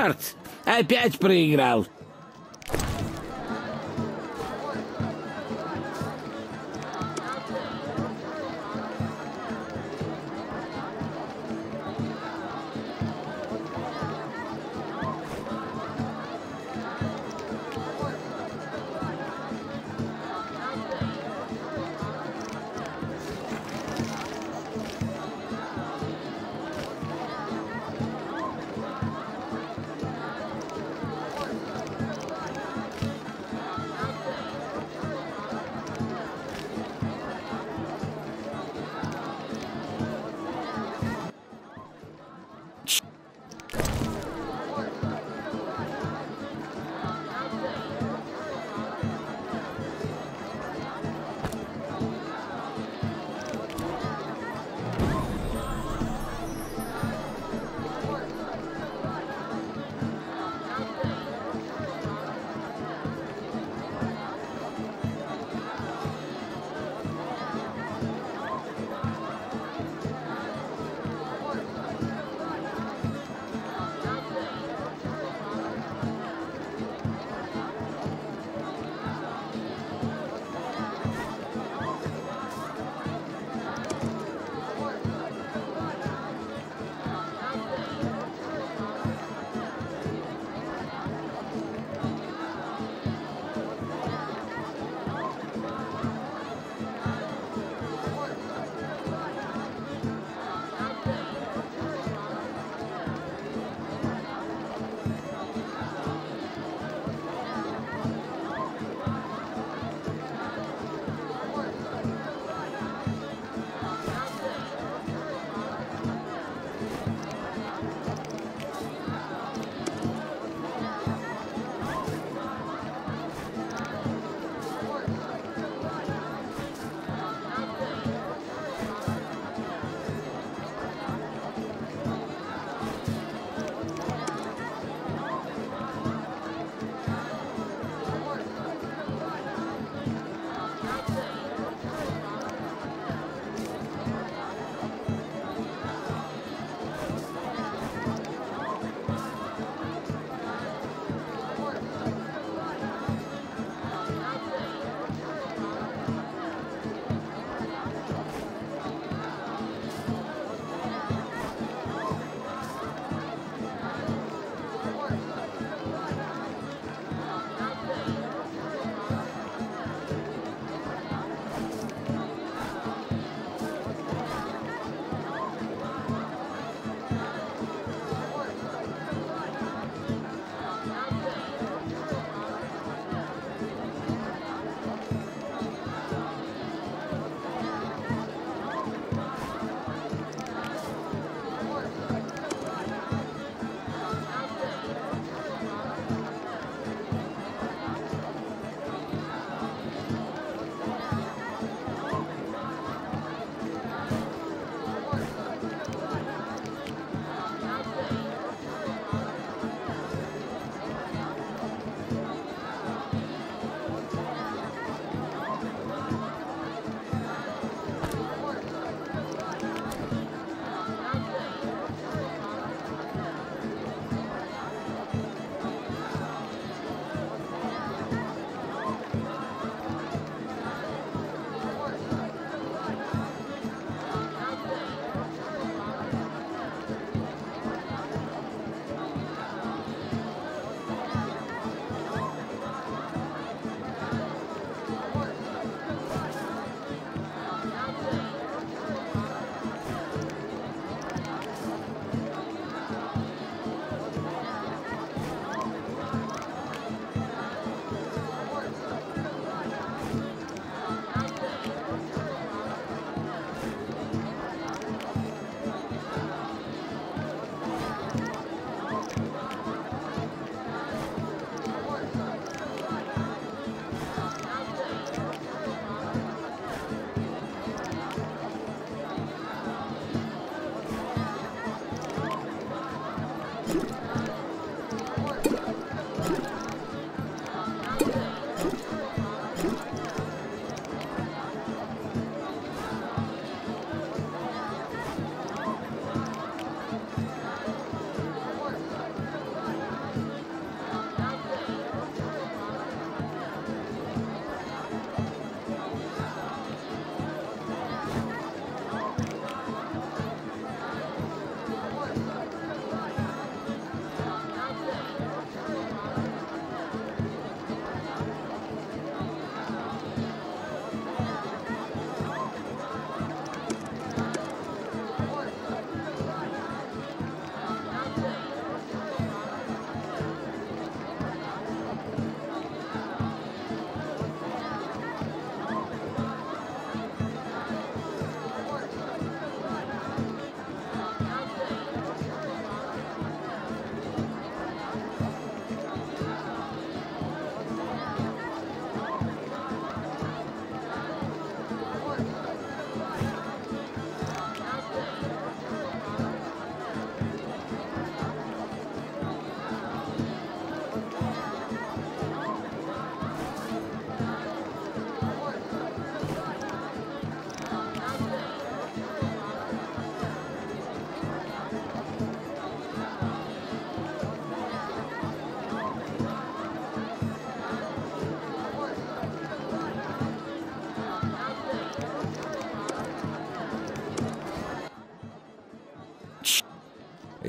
Черт, опять проиграл.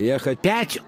Я хоть... Пять.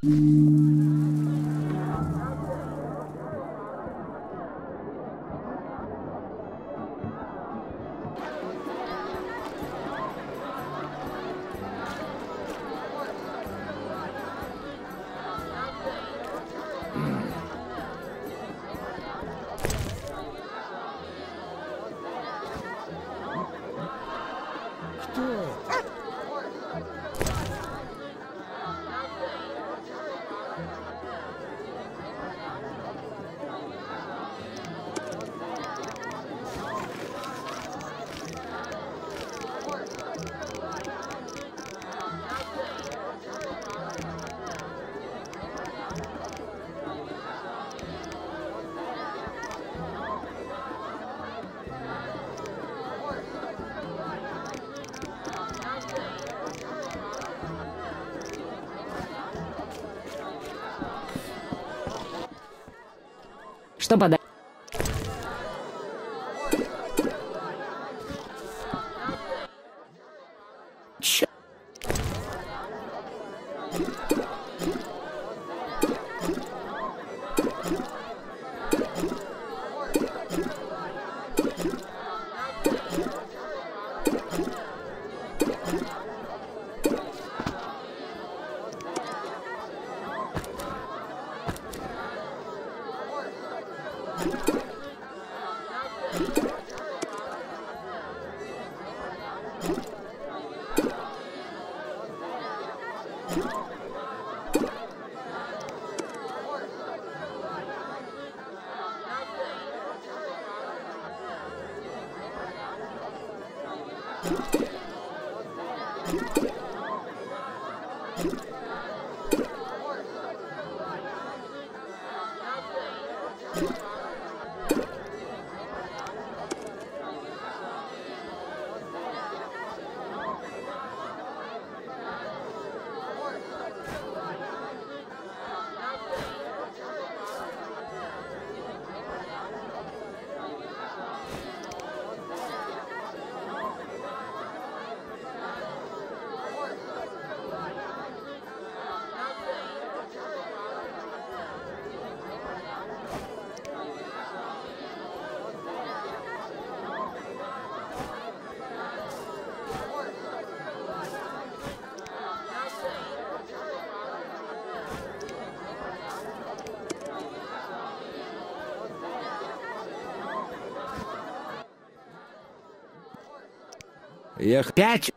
Что подать? Я х- Пять?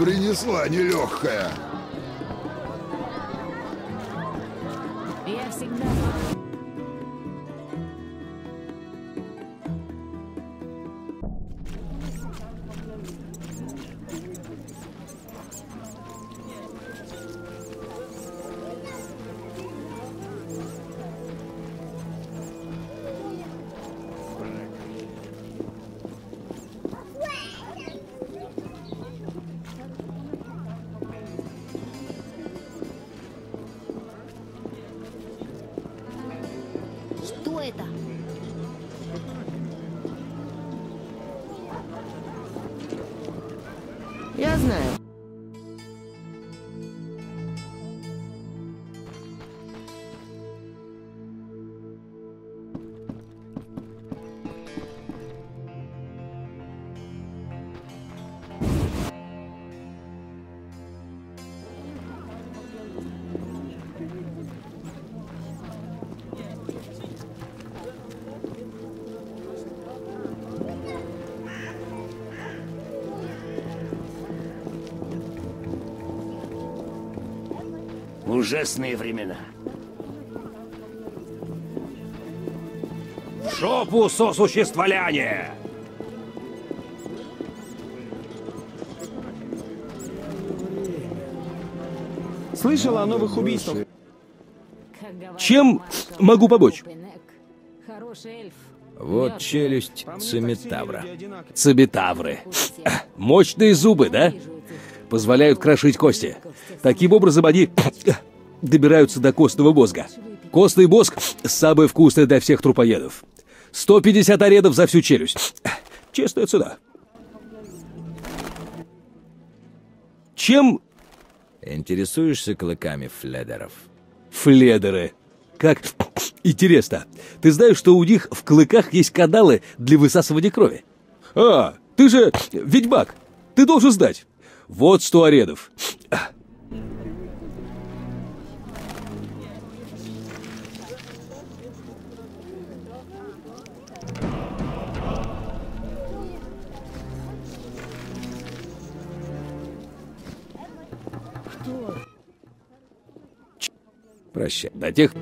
Принесла нелегкая. Ужасные времена. В жопу сосуществоляние! Слышала о новых убийствах. Чем могу помочь? Вот челюсть. Цемитавры. Вкусе. Мощные зубы, да? Позволяют крошить кости. Таким образом они добираются до костного мозга. Костный мозг – самое вкусное для всех трупоедов. 150 аредов за всю челюсть. Честная цена. Чем Интересуешься клыками фледеров? фледеры? Как интересно. Ты знаешь, что у них в клыках есть каналы для высасывания крови? А, ты же ведьмак. Ты должен знать. Вот сто аредов. Прощай. До тех...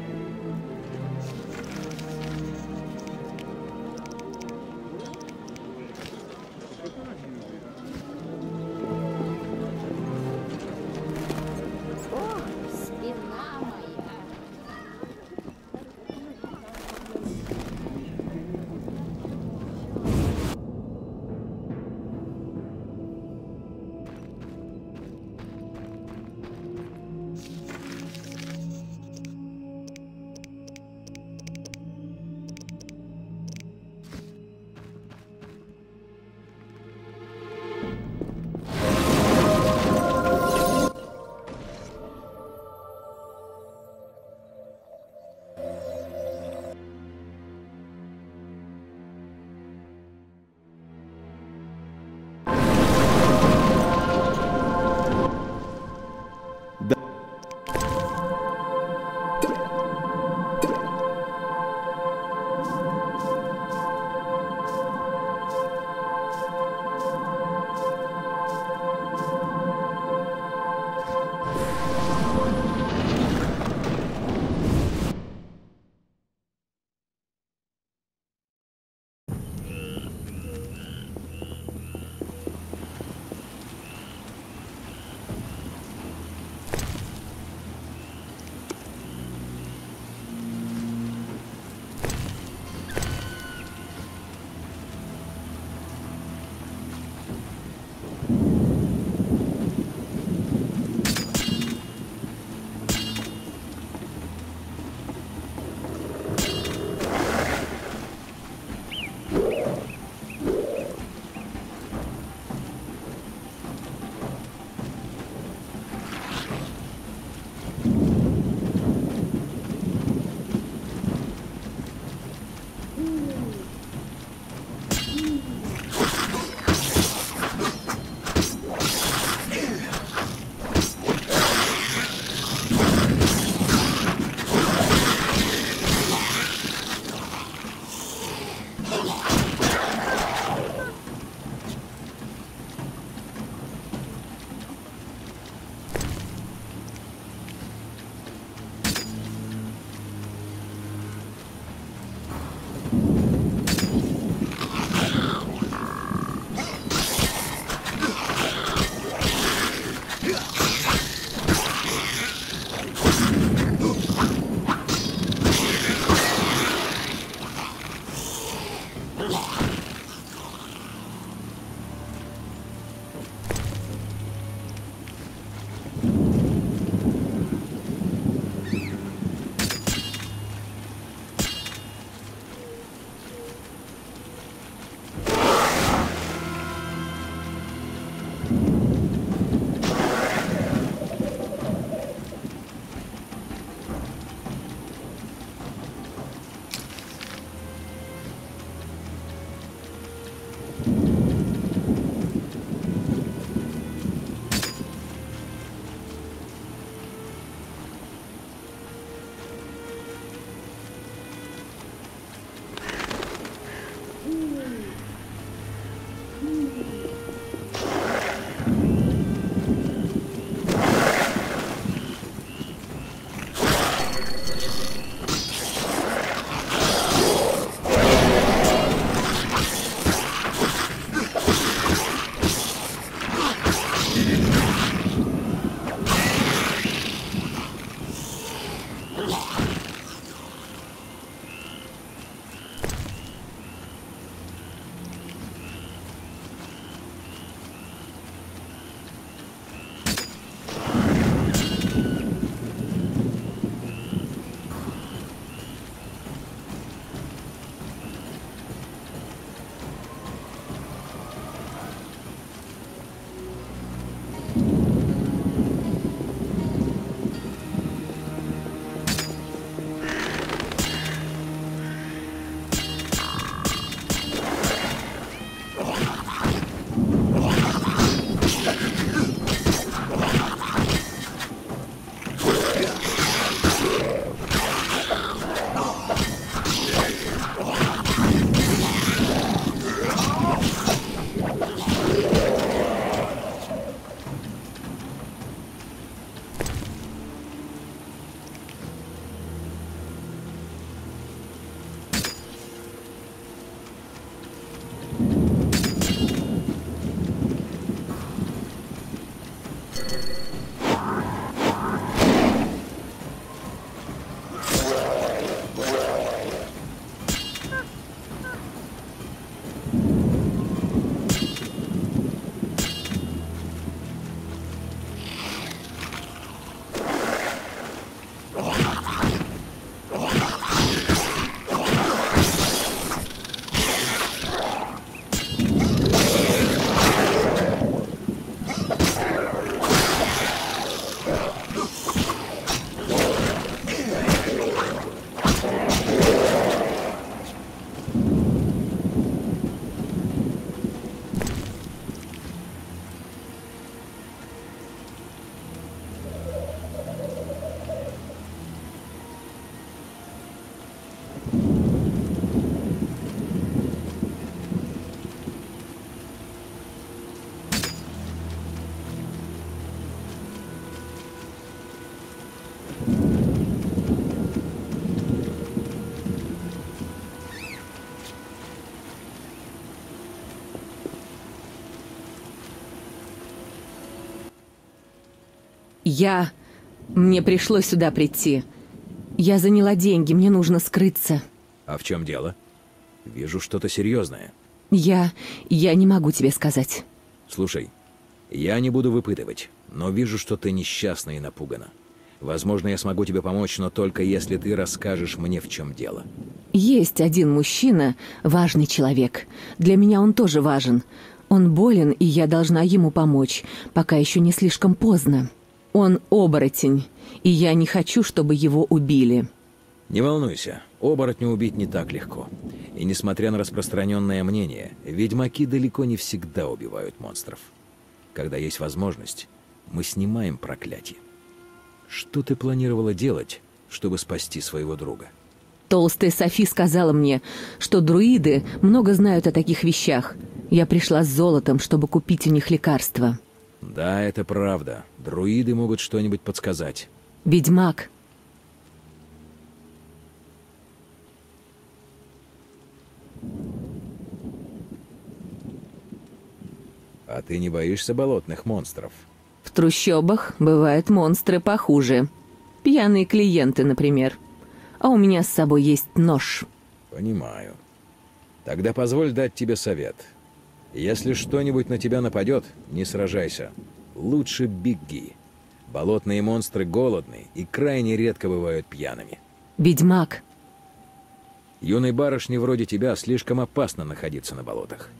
Я... Мне пришлось сюда прийти. Я заняла деньги, мне нужно скрыться. А в чем дело? Вижу что-то серьезное. Я... Я не могу тебе сказать. Слушай, я не буду выпытывать, но вижу, что ты несчастна и напугана. Возможно, я смогу тебе помочь, но только если ты расскажешь мне, в чем дело. Есть один мужчина, важный человек. Для меня он тоже важен. Он болен, и я должна ему помочь, пока еще не слишком поздно. Он оборотень, и я не хочу, чтобы его убили. Не волнуйся, оборотня убить не так легко. И несмотря на распространенное мнение, ведьмаки далеко не всегда убивают монстров. Когда есть возможность, мы снимаем проклятие. Что ты планировала делать, чтобы спасти своего друга? Толстая Софи сказала мне, что друиды много знают о таких вещах. Я пришла с золотом, чтобы купить у них лекарства. Да, это правда. Друиды могут что-нибудь подсказать. Ведьмак. А ты не боишься болотных монстров? В трущобах бывают монстры похуже. Пьяные клиенты, например. А у меня с собой есть нож. Понимаю. Тогда позволь дать тебе совет. Если что-нибудь на тебя нападет, не сражайся. Лучше беги. Болотные монстры голодны и крайне редко бывают пьяными. Ведьмак. Юной барышне вроде тебя слишком опасно находиться на болотах.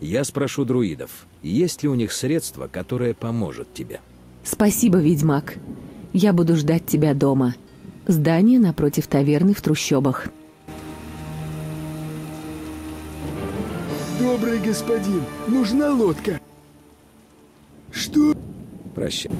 Я спрошу друидов, есть ли у них средство, которое поможет тебе. Спасибо, ведьмак. Я буду ждать тебя дома. Здание напротив таверны в трущобах. Добрый господин, нужна лодка. Что? Прощай.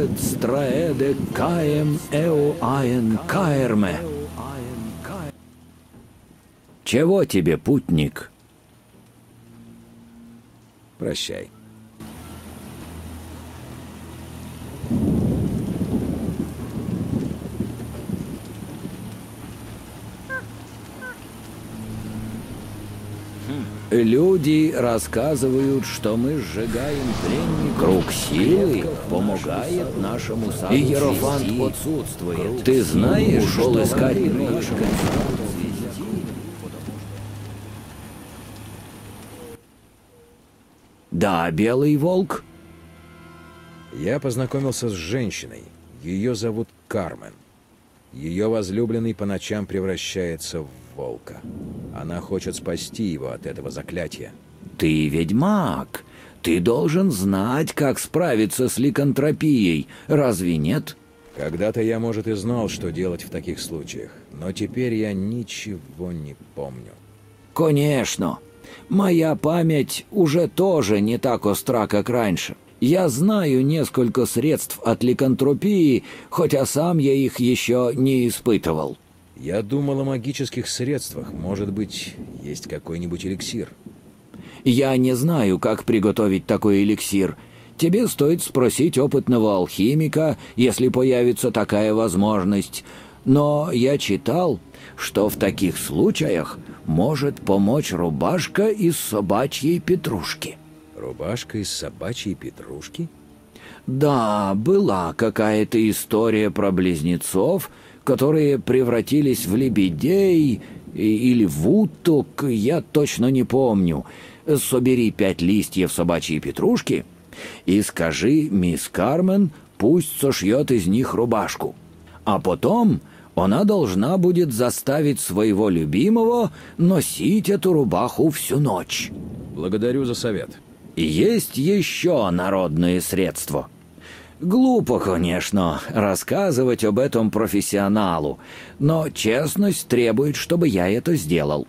Voed straede caem eo aen caerme. Чего тебе, путник? Прощай. Люди рассказывают, что мы сжигаем пленников. Круг силы помогает нашему саду Иерофант цвести. отсутствует. Ты знаешь, шел искать нашему Да, белый волк. Я познакомился с женщиной. Ее зовут Кармен. Ее возлюбленный по ночам превращается в волка. Она хочет спасти его от этого заклятия. Ты ведьмак. Ты должен знать, как справиться с ликантропией, разве нет? Когда-то я, может, и знал, что делать в таких случаях, но теперь я ничего не помню. Конечно. Моя память уже тоже не так остра, как раньше. Я знаю несколько средств от ликантропии, хотя сам я их еще не испытывал. Я думал о магических средствах. Может быть, есть какой-нибудь эликсир. Я не знаю, как приготовить такой эликсир. Тебе стоит спросить опытного алхимика, если появится такая возможность. Но я читал, что в таких случаях может помочь рубашка из собачьей петрушки. Рубашка из собачьей петрушки? Да, была какая-то история про близнецов, которые превратились в лебедей или в уток, я точно не помню. Собери пять листьев собачьей петрушки и скажи мисс Кармен, пусть сошьет из них рубашку. А потом она должна будет заставить своего любимого носить эту рубаху всю ночь. Благодарю за совет. Есть еще народные средства. Глупо, конечно, рассказывать об этом профессионалу, но честность требует, чтобы я это сделал.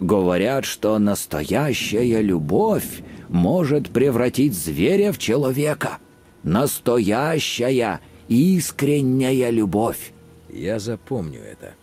Говорят, что настоящая любовь может превратить зверя в человека. Настоящая, искренняя любовь. Я запомню это.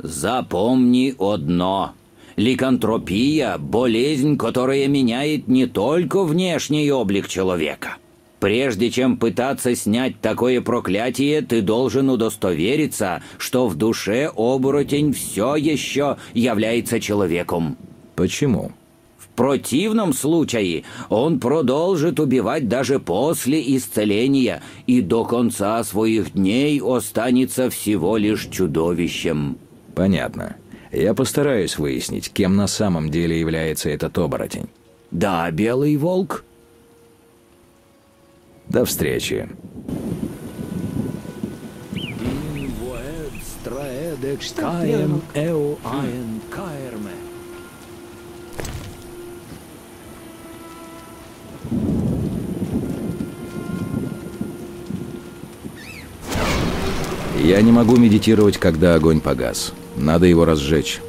Запомни одно. Ликантропия – болезнь, которая меняет не только внешний облик человека. Прежде чем пытаться снять такое проклятие, ты должен удостовериться, что в душе оборотень все еще является человеком. Почему? В противном случае он продолжит убивать даже после исцеления и до конца своих дней останется всего лишь чудовищем. Понятно. Я постараюсь выяснить, кем на самом деле является этот оборотень. Да, белый волк? До встречи. Я не могу медитировать, когда огонь погас. Надо его разжечь.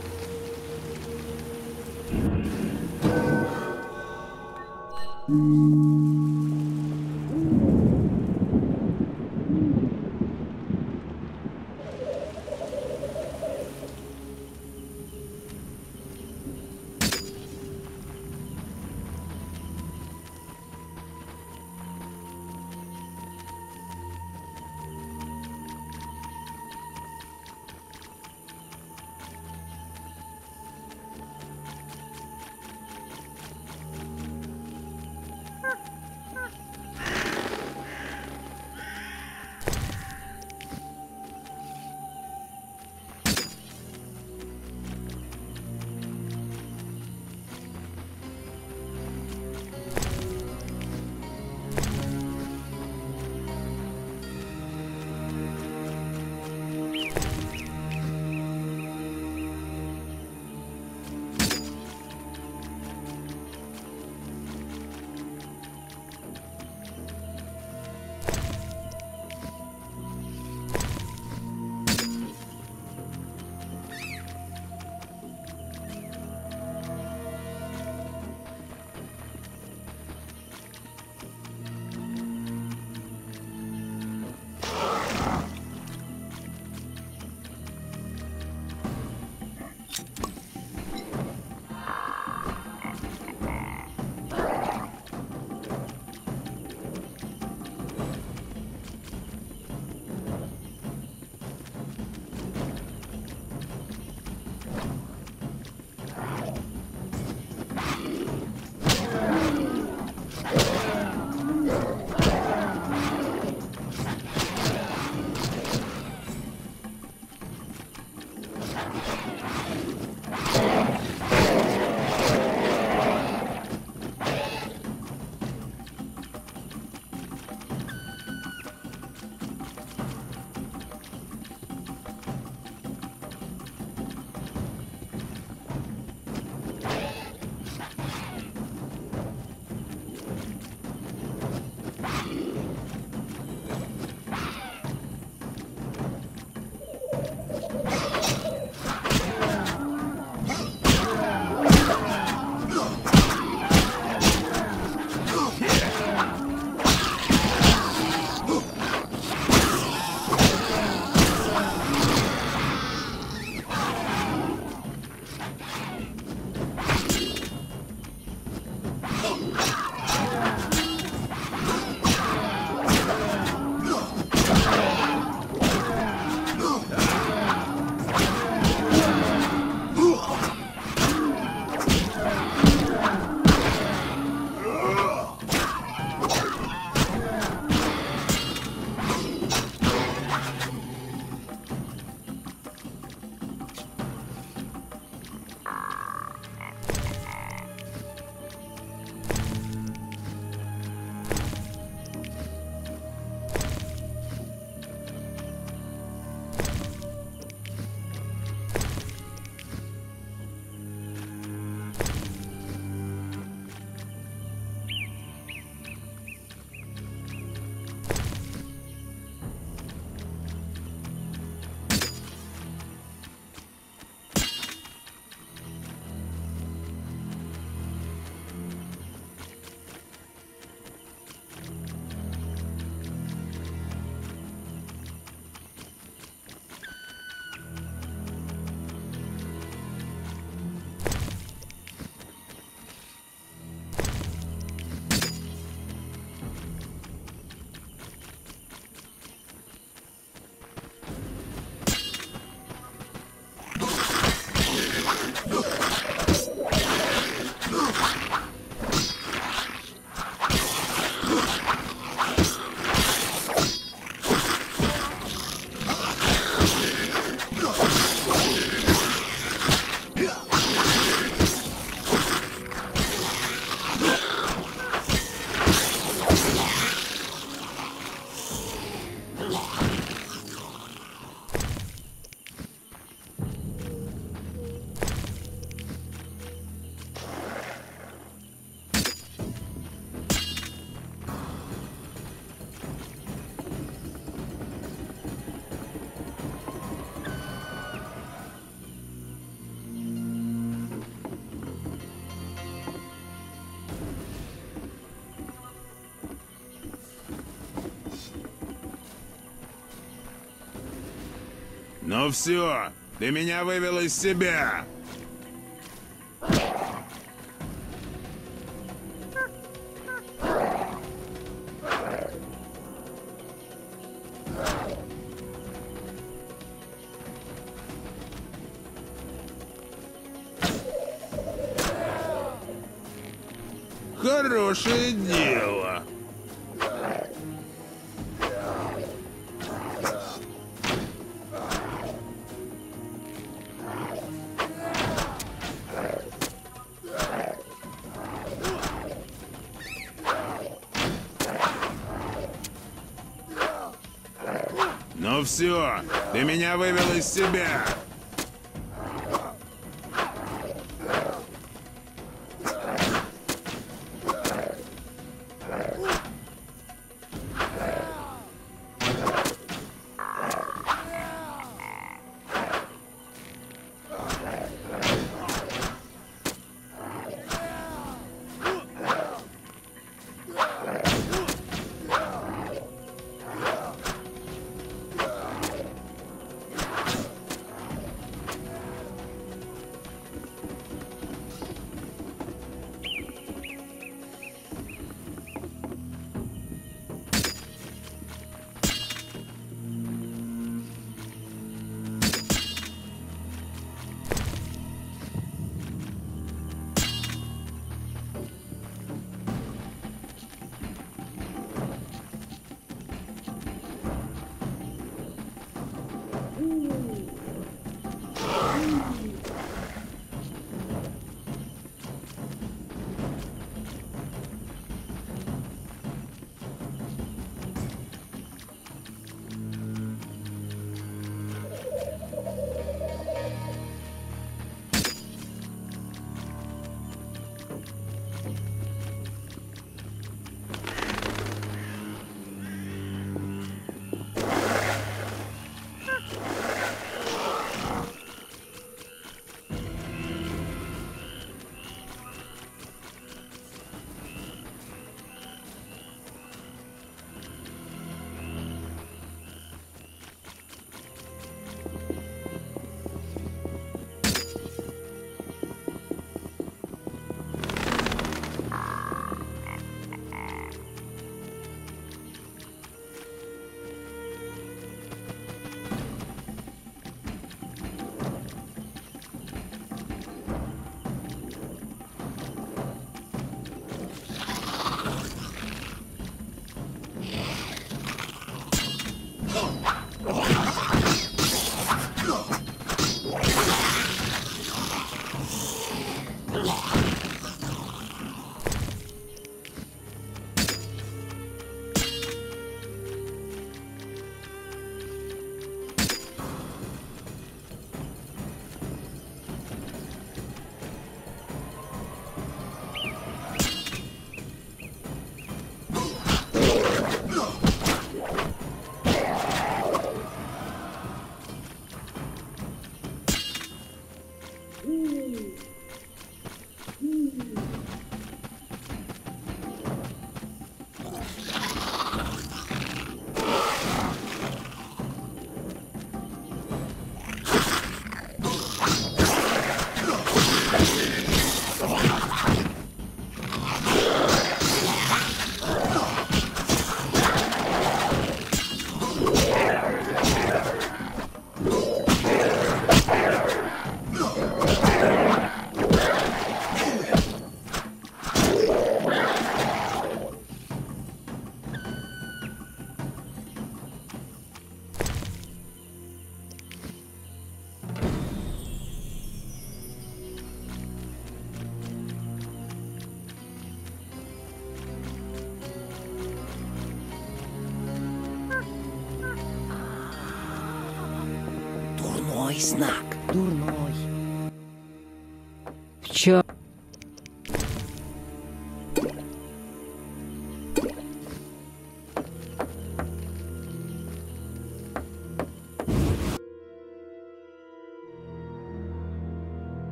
Ну все, ты меня вывел из себя. Все, ты меня вывел из себя.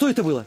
Что это было?